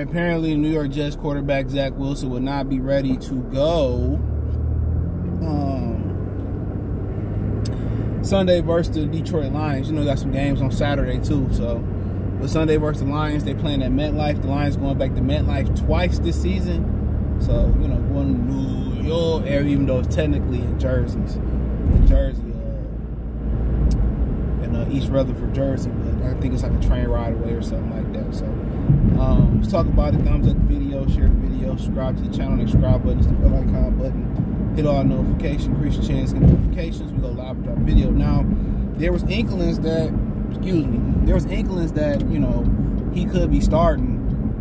apparently New York Jets quarterback Zach Wilson will not be ready to go. Um, Sunday versus the Detroit Lions. You know, got some games on Saturday too. So, but Sunday versus the Lions, they playing at MetLife. The Lions going back to MetLife twice this season. So, you know, going to New York area, even though it's technically in Jersey's, in Jersey, East Rutherford, Jersey. But I think it's like a train ride away or something like that. So, um, let's talk about it. Thumbs up the video, share the video, subscribe to the channel, the subscribe button, the bell icon button, hit all notifications, increase your chance to get notifications. We go live with our video. Now, there was inklings that, excuse me, there was inklings that you know he could be starting.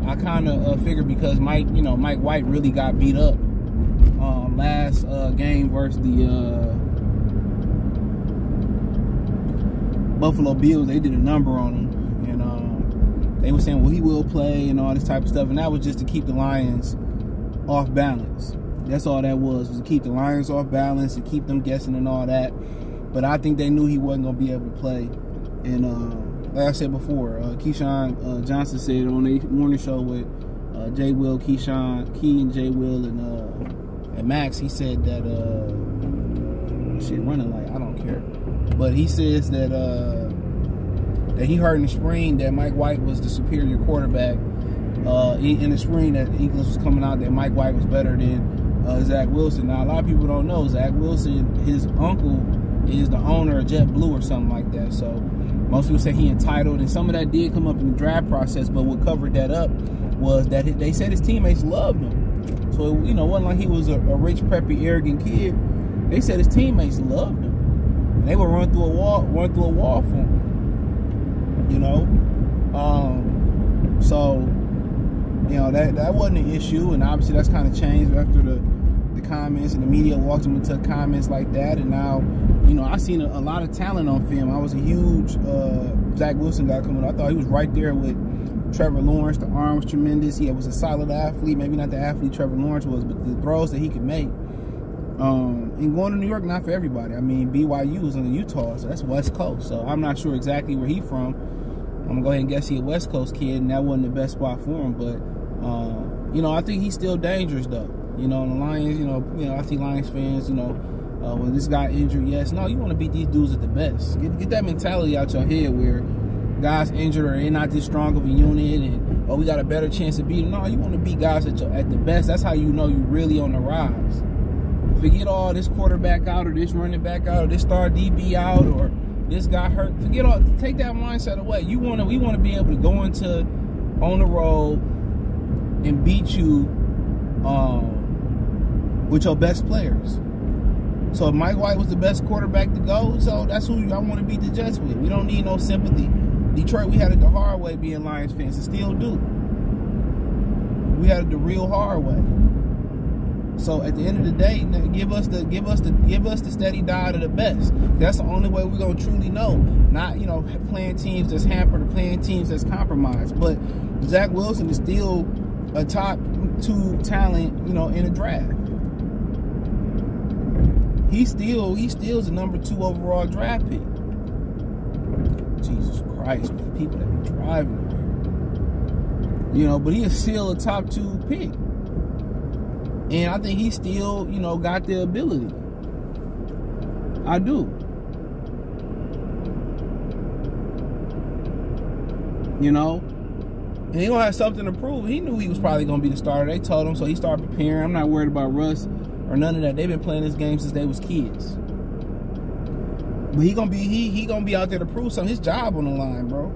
I kind of uh, figured because Mike, you know, Mike White really got beat up um, last uh, game versus the uh, Buffalo Bills. They did a number on him, and um, they were saying, well, he will play and all this type of stuff, and that was just to keep the Lions off balance. That's all that was, was to keep the Lions off balance and keep them guessing and all that. But I think they knew he wasn't going to be able to play. And uh, like I said before, uh, Keyshawn uh, Johnson said on a morning show with uh, Jay Will, Keyshawn, Key and Jay Will and, uh, and Max, he said that, uh, shit, running like, I don't care. But he says that uh, that he heard in the spring that Mike White was the superior quarterback. Uh, in the spring that English was coming out that Mike White was better than uh, Zach Wilson. Now a lot of people don't know Zach Wilson. His uncle is the owner of JetBlue or something like that. So most people say he entitled, and some of that did come up in the draft process. But what covered that up was that they said his teammates loved him. So you know, wasn't like he was a, a rich, preppy, arrogant kid. They said his teammates loved him. And they would run through a wall, run through a wall for. You know, um, so you know that that wasn't an issue, and obviously that's kind of changed after the the comments and the media walked into comments like that, and now you know I seen a, a lot of talent on film. I was a huge uh, Zach Wilson guy coming. I thought he was right there with Trevor Lawrence. The arm was tremendous. He was a solid athlete. Maybe not the athlete Trevor Lawrence was, but the throws that he could make. Um, and going to New York, not for everybody. I mean, BYU is in Utah, so that's West Coast. So I'm not sure exactly where he from. I'm gonna go ahead and guess he a West Coast kid, and that wasn't the best spot for him. But uh, you know, I think he's still dangerous though. You know, the Lions. You know, you know, I see Lions fans. You know, uh, when this guy injured, yes, no, you want to beat these dudes at the best. Get, get that mentality out your head where guys injured or they're not this strong of a unit, and oh, we got a better chance of beating. No, you want to beat guys at your, at the best. That's how you know you're really on the rise. Forget all this quarterback out or this running back out or this star DB out or this guy hurt. Forget all. Take that mindset away. You want to. We want to be able to go into on the road and beat you um, with your best players. So Mike White was the best quarterback to go. So that's who I want to beat the Jets with. We don't need no sympathy. Detroit, we had it the hard way being Lions fans, and still do. We had it the real hard way. So at the end of the day, give us the give us the give us the steady diet of the best. That's the only way we're gonna truly know. Not you know playing teams that's hampered or playing teams that's compromised. But Zach Wilson is still a top two talent, you know, in a draft. He still he still is the number two overall draft pick. Jesus Christ, people that be driving. You know, but he is still a top two pick. And I think he still, you know, got the ability. I do. You know? And he gonna have something to prove. He knew he was probably gonna be the starter. They told him, so he started preparing. I'm not worried about Russ or none of that. They've been playing this game since they was kids. But he gonna be he he gonna be out there to prove something. His job on the line, bro.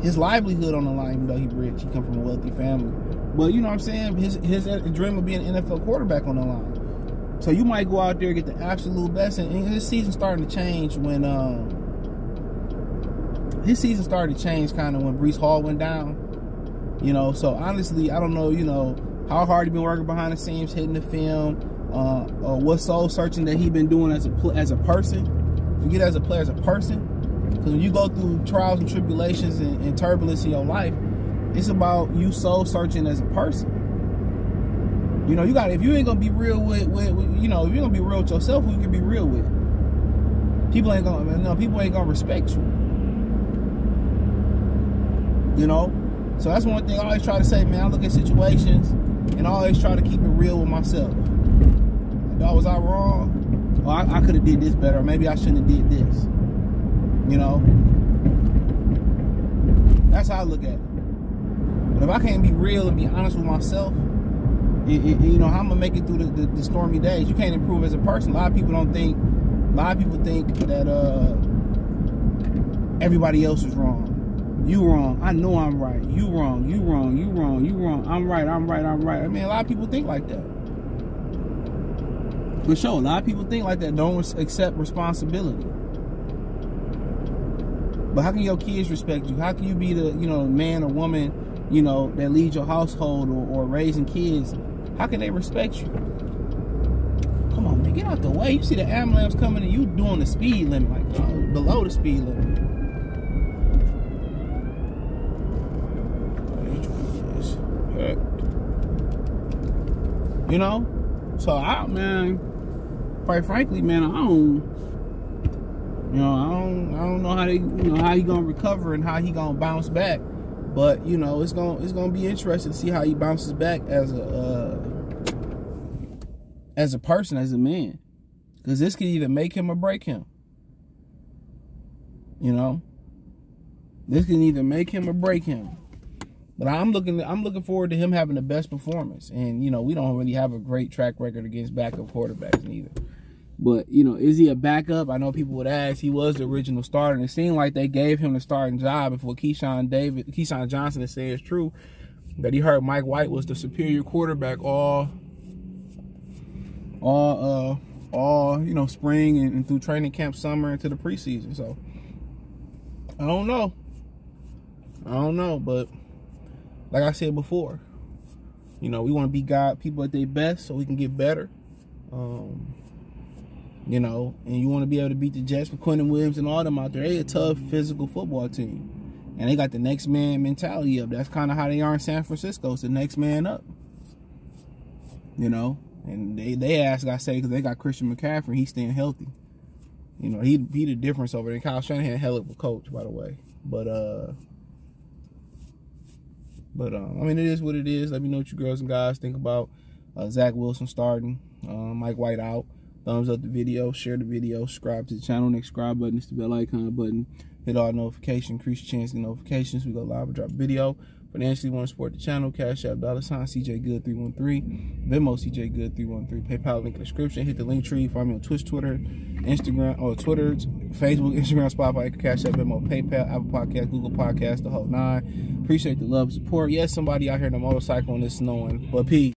His livelihood on the line, even though he rich. He come from a wealthy family. But you know what I'm saying? His his dream of being an NFL quarterback on the line. So you might go out there and get the absolute best. And, and his season starting to change when um his season started to change kind of when Breece Hall went down. You know, so honestly, I don't know, you know, how hard he been working behind the scenes, hitting the film, uh, or what soul searching that he been doing as a as a person. Forget as a player, as a person. Because when you go through trials and tribulations and, and turbulence in your life, it's about you soul searching as a person. You know, you got if you ain't gonna be real with, with, with, you know, if you're gonna be real with yourself, who you can be real with? People ain't gonna no, people ain't gonna respect you. You know, So that's one thing I always try to say, man. I look at situations and I always try to keep it real with myself. Like, was I wrong? Well, I, I could have did this better. Or maybe I shouldn't have did this. You know? That's how I look at it. If I can't be real and be honest with myself, it, it, you know, how I'm gonna make it through the, the, the, stormy days. You can't improve as a person. A lot of people don't think. A lot of people think that uh, everybody else is wrong. You wrong. I know I'm right. You wrong. You wrong. You wrong. You wrong. I'm right. I'm right. I'm right. I mean, a lot of people think like that. For sure, a lot of people think like that. Don't accept responsibility. But how can your kids respect you? How can you be the you know man or woman you know that leads your household or, or raising kids? How can they respect you? Come on, man, get out the way. You see the ambulance coming and you doing the speed limit, like uh, below the speed limit. You know? So I man, quite frankly, man, I don't you know, I don't I don't know how they you know how he gonna recover and how he gonna bounce back. But you know, it's gonna it's gonna be interesting to see how he bounces back as a uh, as a person, as a man, because this could either make him or break him. You know, this can either make him or break him. But I'm looking I'm looking forward to him having the best performance. And you know, we don't really have a great track record against backup quarterbacks neither. But you know, is he a backup? I know people would ask. He was the original starter, and it seemed like they gave him the starting job. What Keyshawn David, Keyshawn Johnson to say it's true, that he heard Mike White was the superior quarterback all, all, uh, all you know, spring and, and through training camp, summer into the preseason. So I don't know. I don't know, but like I said before, you know, we want to be God people at their best so we can get better. Um, you know, and you want to be able to beat the Jets with Quinnen Williams and all them out there. They a tough physical football team. And they got the next man mentality up. That's kind of how they are in San Francisco. It's the next man up. You know, and they they ask I say because they got Christian McCaffrey. He's staying healthy. You know, he be the difference over there. Kyle Shanahan, hell of a coach, by the way. But uh, but um, I mean, it is what it is. Let me know what you girls and guys think about uh, Zach Wilson starting, uh, Mike White out thumbs up the video, share the video, subscribe to the channel. Next subscribe button is the bell icon button. Hit all notifications, increase chance to notifications. We go live and drop video. Financially want to support the channel, Cash App, dollar sign, CJ Good 313, Venmo, CJ Good 313, PayPal link in the description. Hit the link tree. Find me on Twitch, Twitter, Instagram, or Twitter, Facebook, Instagram, Spotify, Cash App, Venmo, PayPal, Apple Podcast, Google Podcast, the whole nine. Appreciate the love support. Yes, somebody out here in the motorcycle and it's snowing, but peace.